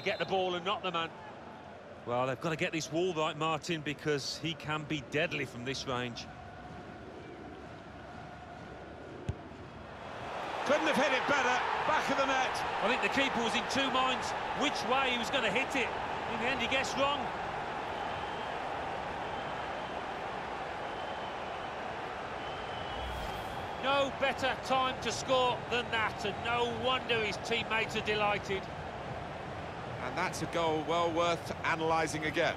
You get the ball and not the man. Well, they've got to get this wall right, Martin, because he can be deadly from this range. Couldn't have hit it better. Back of the net. I think the keeper was in two minds which way he was going to hit it. In the end, he guessed wrong. No better time to score than that, and no wonder his teammates are delighted. And that's a goal well worth analysing again.